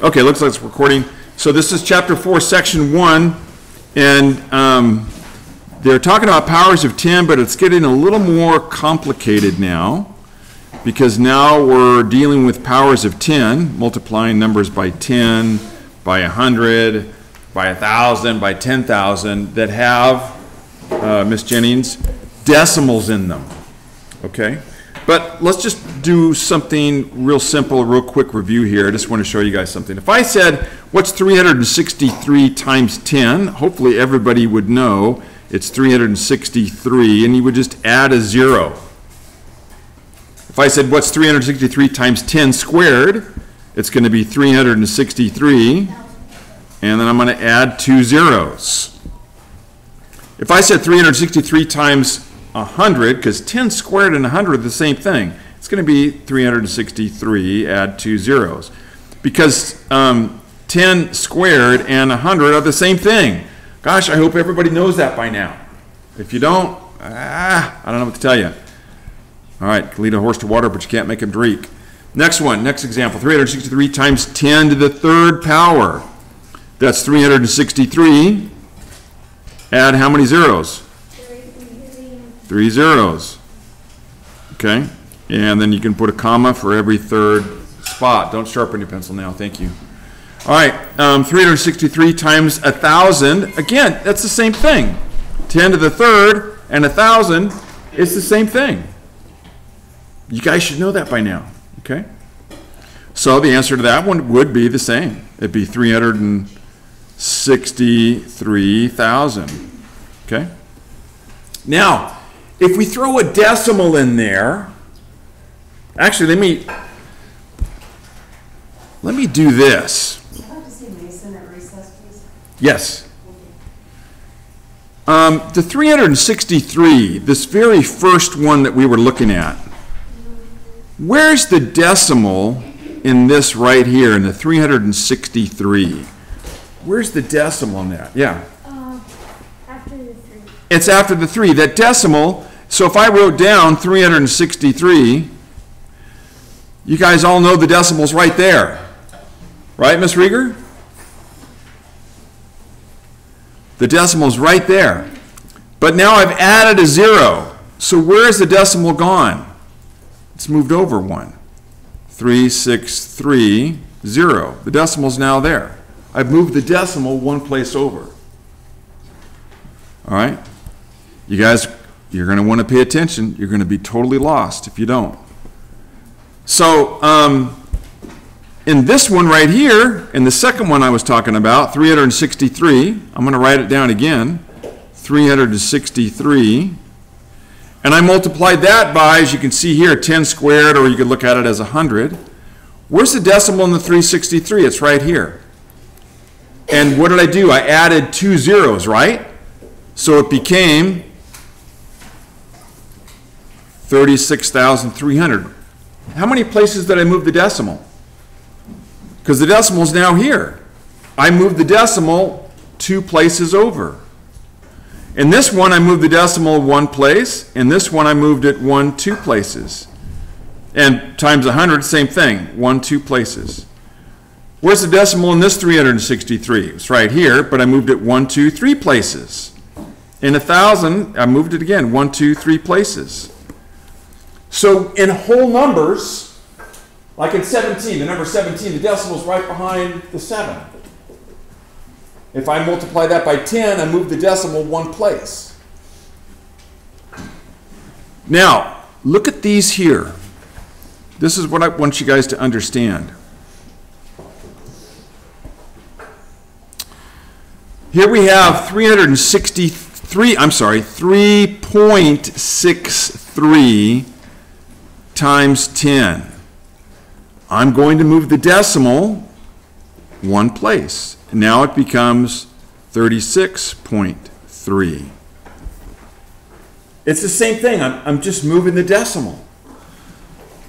Okay, looks like it's recording. So this is chapter four, section one, and um, they're talking about powers of 10, but it's getting a little more complicated now, because now we're dealing with powers of 10, multiplying numbers by 10, by 100, by 1,000, by 10,000, that have, uh, Ms. Jennings, decimals in them, okay? But let's just do something real simple, a real quick review here. I just want to show you guys something. If I said, what's 363 times 10? Hopefully, everybody would know it's 363, and you would just add a zero. If I said, what's 363 times 10 squared? It's going to be 363, and then I'm going to add two zeros. If I said 363 times 100, because 10 squared and 100 are the same thing, it's going to be 363, add two zeros. Because um, 10 squared and 100 are the same thing. Gosh, I hope everybody knows that by now. If you don't, ah, I don't know what to tell you. All right, lead a horse to water, but you can't make him drink. Next one, next example, 363 times 10 to the third power. That's 363. Add how many zeros? Three zeros. Okay? And then you can put a comma for every third spot. Don't sharpen your pencil now, thank you. All right, um, 363 times 1,000. Again, that's the same thing. 10 to the third and 1,000 is the same thing. You guys should know that by now, okay? So the answer to that one would be the same. It'd be 363,000, okay? Now, if we throw a decimal in there, actually, let me, let me do this. Can I just see Mason at recess, please? Yes. Um, the 363, this very first one that we were looking at, where's the decimal in this right here, in the 363? Where's the decimal in that? Yeah. Uh, after the three. It's after the three. That decimal, so if I wrote down 363, you guys all know the decimal's right there. Right, Miss Rieger? The decimal's right there. But now I've added a zero. So where's the decimal gone? It's moved over one. 363, zero. The decimal's now there. I've moved the decimal one place over. All right? You guys, you're going to want to pay attention. You're going to be totally lost if you don't. So, um, in this one right here, in the second one I was talking about, 363, I'm going to write it down again, 363. And I multiplied that by, as you can see here, 10 squared, or you could look at it as 100. Where's the decimal in the 363? It's right here. And what did I do? I added two zeros, right? So it became 36,300. How many places did I move the decimal? Because the decimal is now here. I moved the decimal two places over. In this one, I moved the decimal one place. In this one, I moved it one, two places. And times 100, same thing, one, two places. Where's the decimal in this 363? It's right here, but I moved it one, two, three places. In a 1,000, I moved it again, one, two, three places. So in whole numbers, like in 17, the number 17, the decimal is right behind the 7. If I multiply that by 10, I move the decimal one place. Now, look at these here. This is what I want you guys to understand. Here we have 363, I'm sorry, 3.63 times 10. I'm going to move the decimal one place. Now it becomes 36.3. It's the same thing. I'm, I'm just moving the decimal.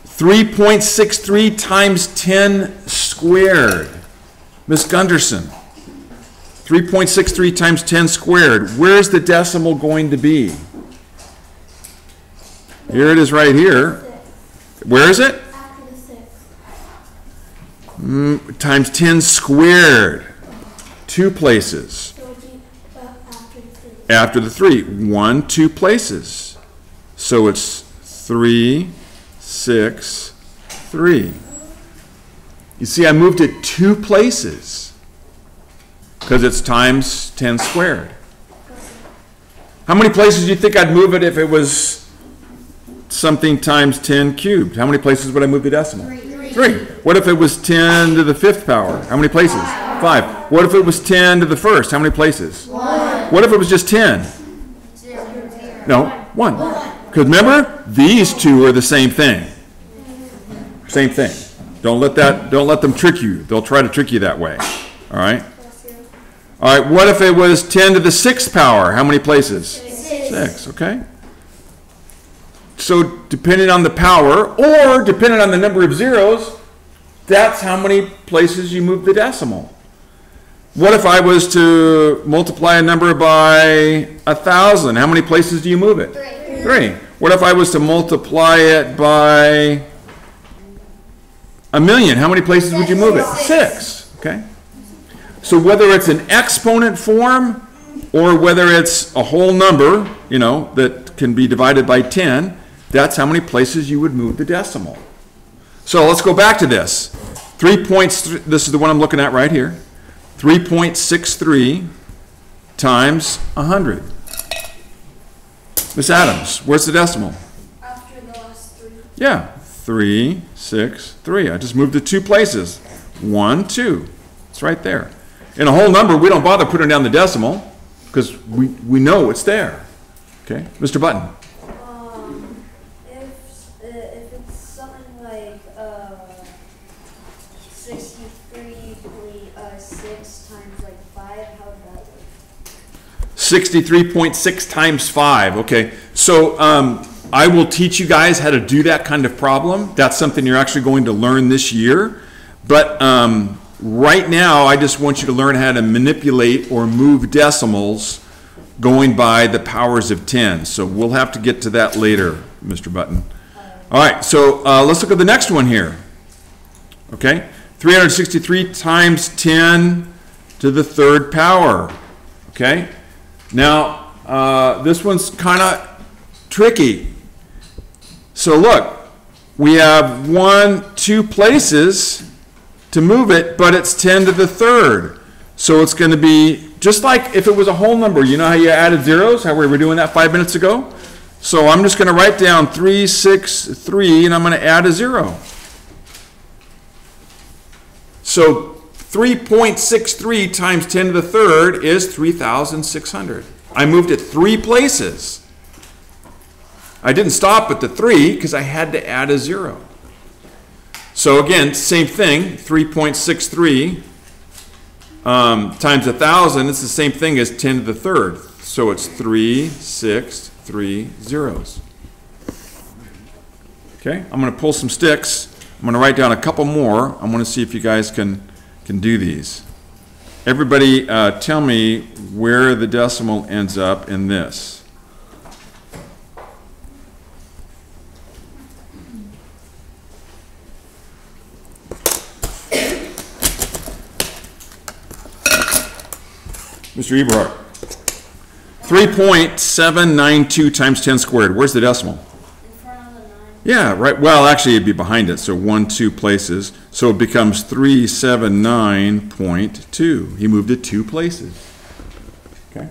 3.63 times 10 squared. Miss Gunderson. 3.63 times 10 squared. Where's the decimal going to be? Here it is right here. Where is it? After the six. Mm, times 10 squared. Two places. It will be about after the three. After the three, one, two places. So it's three, six, three. You see, I moved it two places because it's times 10 squared. How many places do you think I'd move it if it was something times 10 cubed? How many places would I move the decimal? Three. What if it was 10 to the fifth power? How many places? Five. What if it was 10 to the first? How many places? One. What if it was just 10? No, one. Because remember, these two are the same thing. Same thing. Don't let that, don't let them trick you. They'll try to trick you that way. All right? All right, what if it was 10 to the sixth power? How many places? Six, okay? So depending on the power, or depending on the number of zeros, that's how many places you move the decimal. What if I was to multiply a number by a thousand? How many places do you move it? Three. Three. What if I was to multiply it by a million? How many places would you move it? Six. Okay. So whether it's an exponent form or whether it's a whole number, you know, that can be divided by 10, that's how many places you would move the decimal. So let's go back to this. Three points, this is the one I'm looking at right here. 3.63 times 100. Miss Adams, where's the decimal? After the last three. Yeah, three, six, three. I just moved it two places. One, two. It's right there. In a whole number, we don't bother putting down the decimal because we, we know it's there. Okay, Mr. Button? Um, if, uh, if it's something like, uh, sixty-three point, uh, six times like five, how would that work? 63.6 times 5, okay. So um, I will teach you guys how to do that kind of problem. That's something you're actually going to learn this year. But um, right now, I just want you to learn how to manipulate or move decimals going by the powers of 10. So we'll have to get to that later, Mr. Button. All right, so uh, let's look at the next one here. Okay, 363 times 10 to the third power. Okay, now uh, this one's kind of tricky. So look, we have one, two places to move it, but it's 10 to the third. So it's going to be just like if it was a whole number. You know how you added zeros? How we were doing that five minutes ago? So I'm just going to write down 363 and I'm going to add a zero. So 3.63 times 10 to the third is 3,600. I moved it three places. I didn't stop at the three because I had to add a zero. So again, same thing, 3.63 um, times a thousand, it's the same thing as 10 to the third. So it's three, six, three zeros. Okay, I'm going to pull some sticks. I'm going to write down a couple more. I want to see if you guys can, can do these. Everybody, uh, tell me where the decimal ends up in this. Mr. Eberhard. 3.792 times 10 squared. Where's the decimal? In front of the nine? Yeah, right. Well, actually, it'd be behind it. So one, two places. So it becomes 379.2. He moved it two places. Okay.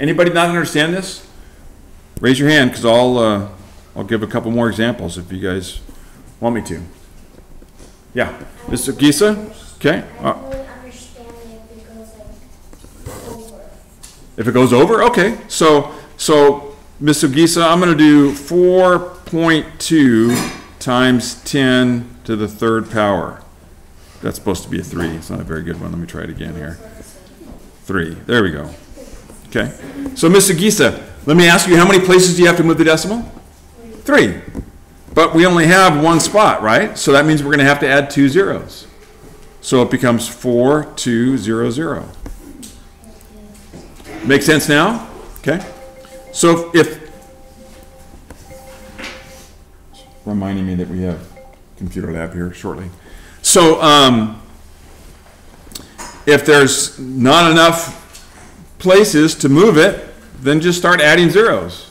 Anybody not understand this? Raise your hand because I'll, uh, I'll give a couple more examples if you guys want me to. Yeah. Mr. Gisa? Okay. Uh, don't really understand it if it goes over. If it goes over, okay. So, so, Ms. Ogisa, I'm gonna do four point two times ten to the third power. That's supposed to be a three. It's not a very good one. Let me try it again here. Three. There we go. Okay. So, Ms. Ogisa, let me ask you, how many places do you have to move the decimal? Three. But we only have one spot, right? So that means we're gonna have to add two zeros. So it becomes four, two, zero, zero. Make sense now? Okay. So if, reminding me that we have computer lab here shortly. So, um, if there's not enough places to move it, then just start adding zeros.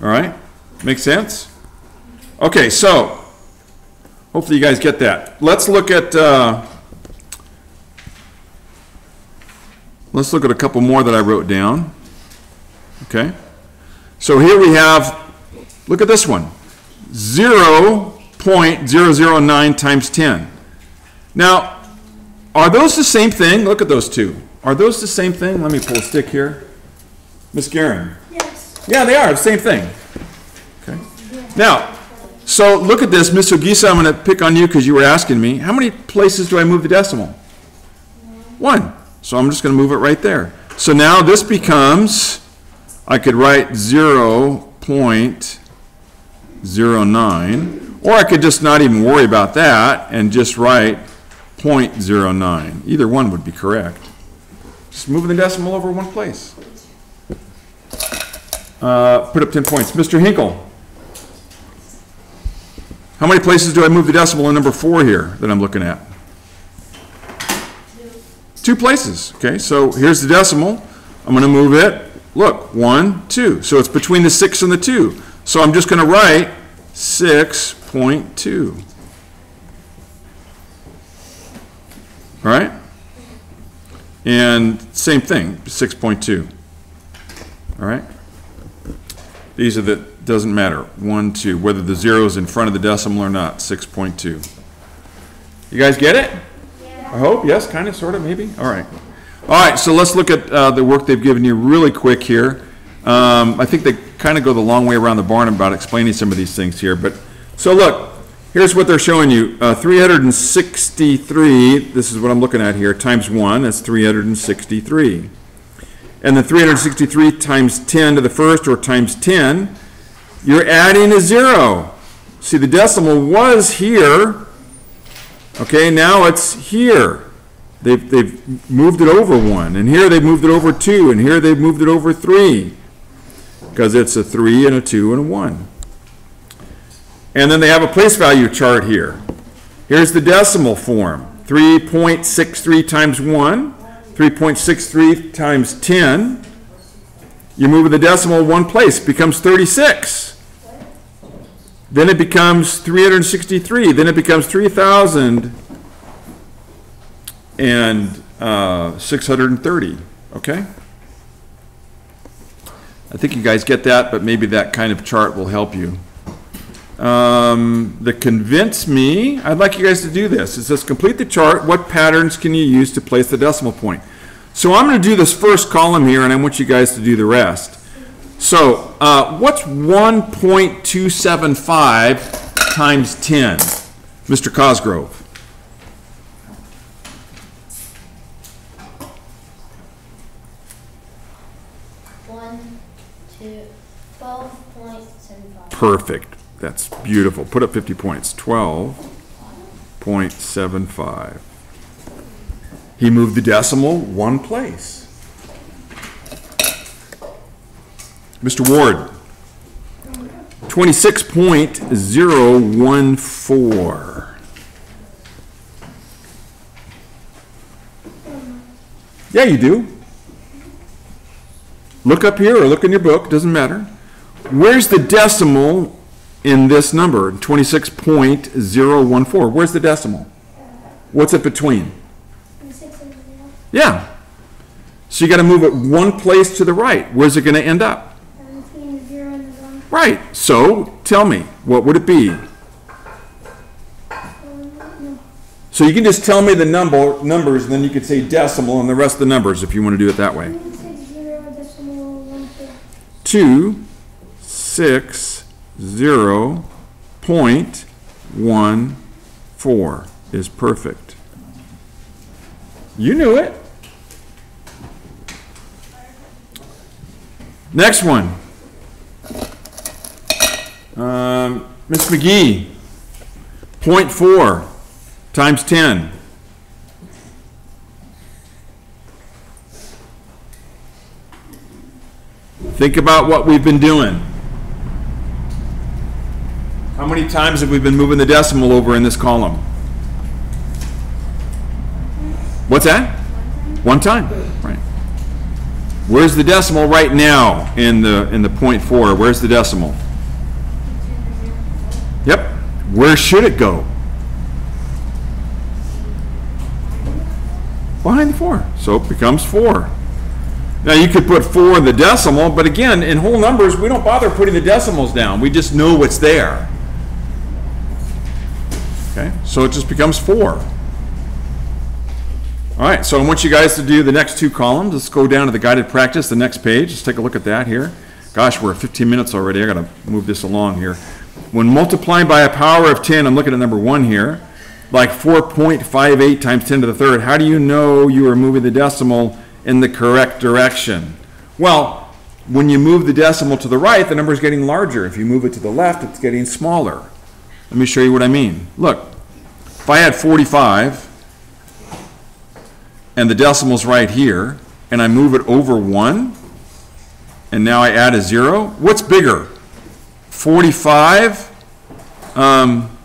All right? Make sense? Okay, so, hopefully you guys get that. Let's look at, uh, let's look at a couple more that I wrote down. Okay? So here we have, look at this one. 0.009 times 10. Now, are those the same thing? Look at those two. Are those the same thing? Let me pull a stick here. Miss Garen? Yes. Yeah, they are, the same thing. Okay. Now, so look at this, Mr. Gisa, I'm gonna pick on you because you were asking me, how many places do I move the decimal? One. So I'm just gonna move it right there. So now this becomes, I could write zero point zero nine, or I could just not even worry about that and just write 0.09. Either one would be correct. Just moving the decimal over one place. Uh, put up 10 points. Mr. Hinkle? How many places do I move the decimal in number four here that I'm looking at? Two places, okay, so here's the decimal. I'm gonna move it, look, one, two. So it's between the six and the two. So I'm just gonna write 6.2. All right? And same thing, 6.2. All right? These are the, doesn't matter, one, two, whether the zero is in front of the decimal or not, 6.2. You guys get it? I hope, yes, kind of, sort of, maybe, all right. All right, so let's look at uh, the work they've given you really quick here. Um, I think they kind of go the long way around the barn about explaining some of these things here, but, so look, here's what they're showing you. Uh, 363, this is what I'm looking at here, times 1, that's 363. And then 363 times 10 to the first, or times 10, you're adding a zero. See, the decimal was here, okay, now it's here. They've, they've moved it over one, and here they've moved it over two, and here they've moved it over three, because it's a three and a two and a one. And then they have a place value chart here. Here's the decimal form, 3.63 times 1, 3.63 times 10. You move the decimal one place, becomes 36. Then it becomes 363, then it becomes 3,000 and uh, 630, okay? I think you guys get that, but maybe that kind of chart will help you. Um, the convince me, I'd like you guys to do this. It says complete the chart. What patterns can you use to place the decimal point? So I'm going to do this first column here, and I want you guys to do the rest. So uh, what's 1.275 times 10? Mr. Cosgrove. One, two, twelve point seven five. Perfect. That's beautiful. Put up 50 points. 12.75. He moved the decimal one place. Mr. Ward. 26.014. Yeah, you do. Look up here or look in your book, doesn't matter. Where's the decimal in this number, 26.014? Where's the decimal? What's it between? Six and zero. Yeah. So you got to move it one place to the right. Where's it going to end up? Between the zero and the one. Right. So tell me, what would it be? So you can just tell me the number numbers, and then you could say decimal and the rest of the numbers if you want to do it that way. Six zero decimal one four. Two, six, zero, point, one, four is perfect. You knew it. Next one. Um, Ms. McGee, point four times ten. Think about what we've been doing. How many times have we been moving the decimal over in this column? What's that? One time, right. Where's the decimal right now in the, in the point four? Where's the decimal? Yep. Where should it go? Behind the four. So it becomes four. Now you could put four in the decimal, but again, in whole numbers, we don't bother putting the decimals down. We just know what's there. Okay, so it just becomes four. All right, so I want you guys to do the next two columns. Let's go down to the guided practice, the next page. Let's take a look at that here. Gosh, we're at 15 minutes already. I gotta move this along here. When multiplying by a power of 10, I'm looking at number one here, like 4.58 times 10 to the third, how do you know you are moving the decimal in the correct direction? Well, when you move the decimal to the right, the number is getting larger. If you move it to the left, it's getting smaller. Let me show you what I mean. Look, if I had 45, and the decimal's right here, and I move it over one, and now I add a zero, what's bigger? 45, um,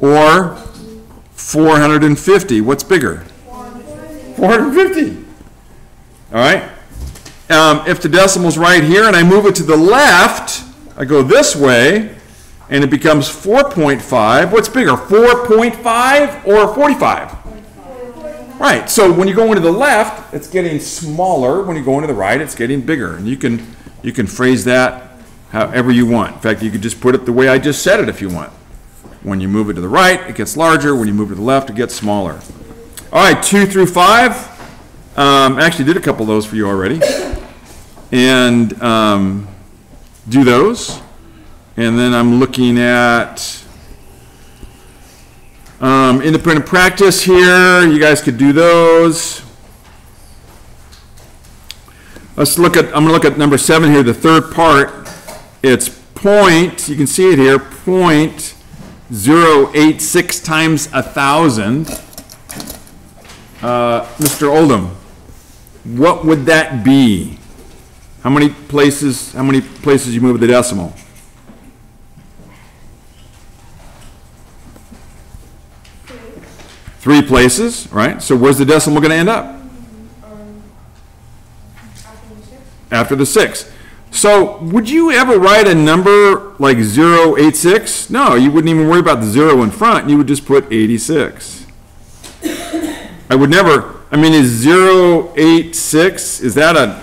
or 450? What's bigger? 450. All right? Um, if the decimal's right here and I move it to the left, I go this way, and it becomes 4.5. What's bigger, 4.5 or 45? Right, so when you go into the left, it's getting smaller. When you go into the right, it's getting bigger. And you can, you can phrase that however you want. In fact, you could just put it the way I just said it if you want. When you move it to the right, it gets larger. When you move it to the left, it gets smaller. All right, two through five. Um, I actually did a couple of those for you already. And um, do those. And then I'm looking at um, independent practice here. You guys could do those. Let's look at, I'm going to look at number seven here, the third part. It's point, you can see it here, point zero eight six times a thousand. Uh, Mr. Oldham, what would that be? How many places, how many places you move the decimal? Three places, right? So where's the decimal going to end up? After the six. So would you ever write a number like 086? No, you wouldn't even worry about the zero in front. You would just put 86. I would never, I mean, is 086, is that a,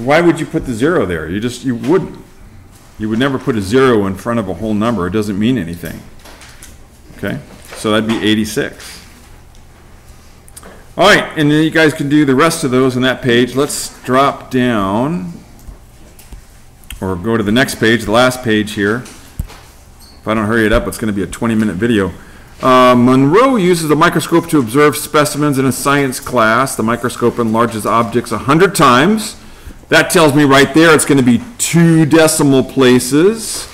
why would you put the zero there? You just, you wouldn't. You would never put a zero in front of a whole number. It doesn't mean anything. Okay? So that'd be 86. All right, and then you guys can do the rest of those on that page. Let's drop down, or go to the next page, the last page here. If I don't hurry it up, it's going to be a 20-minute video. Uh, Monroe uses a microscope to observe specimens in a science class. The microscope enlarges objects 100 times. That tells me right there it's going to be two decimal places.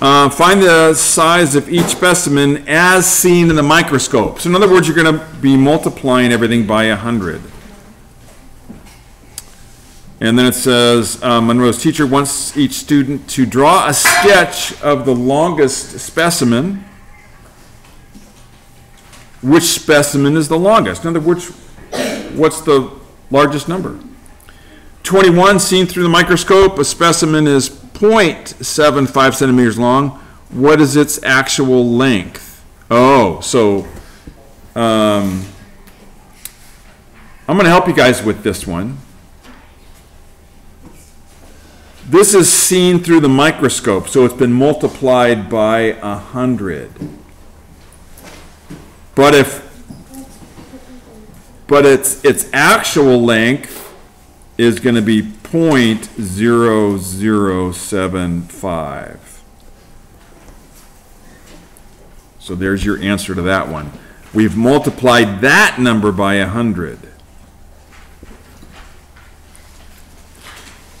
Uh, find the size of each specimen as seen in the microscope. So in other words, you're going to be multiplying everything by 100. And then it says, uh, Monroe's teacher wants each student to draw a sketch of the longest specimen. Which specimen is the longest? In other words, what's the largest number? 21, seen through the microscope, a specimen is 0.75 centimeters long. What is its actual length? Oh, so um, I'm going to help you guys with this one. This is seen through the microscope, so it's been multiplied by a hundred. But if, but its, its actual length is going to be 0.0075. So there's your answer to that one. We've multiplied that number by 100.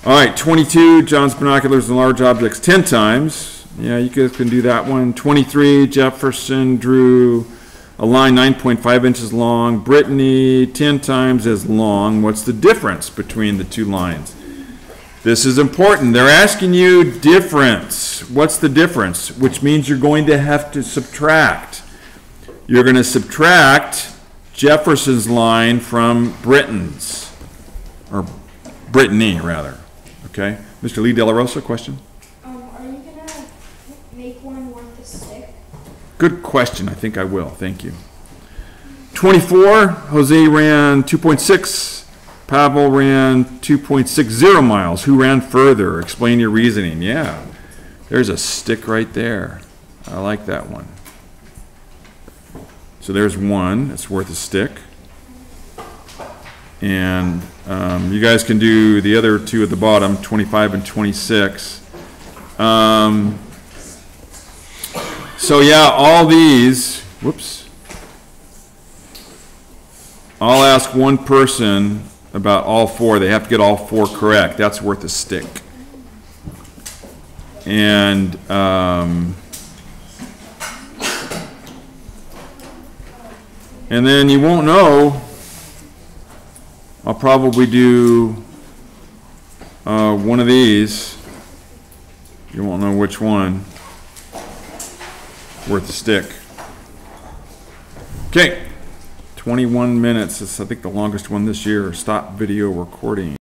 All right, 22, John's binoculars and large objects 10 times. Yeah, you guys can do that one. 23, Jefferson drew a line 9.5 inches long. Brittany 10 times as long. What's the difference between the two lines? This is important. They're asking you difference. What's the difference? Which means you're going to have to subtract. You're going to subtract Jefferson's line from Britain's, or Brittany, rather. Okay? Mr. Lee Delarosa, question? Um, are you gonna make one worth a stick? Good question. I think I will. Thank you. 24, Jose ran 2.6. Pavel ran 2.60 miles. Who ran further? Explain your reasoning. Yeah. There's a stick right there. I like that one. So there's one. It's worth a stick. And um, you guys can do the other two at the bottom, 25 and 26. Um, so yeah, all these, whoops. I'll ask one person about all four. They have to get all four correct. That's worth a stick. And, um, and then you won't know. I'll probably do, uh, one of these. You won't know which one worth a stick. Okay, 21 minutes, it's I think the longest one this year, stop video recording.